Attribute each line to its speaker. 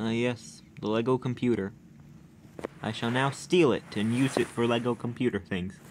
Speaker 1: Uh, yes, the Lego computer. I shall now steal it and use it for Lego computer things.